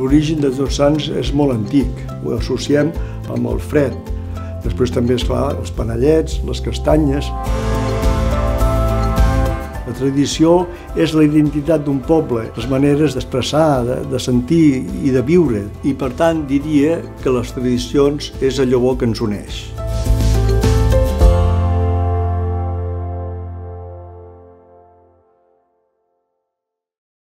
L'origen dels dos sants és molt antic, ho associem amb el fred. Després també, és clar, els panellets, les castanyes... La tradició és la identitat d'un poble, les maneres d'expressar, de, de sentir i de viure. I per tant diria que les tradicions és allò bo que ens uneix.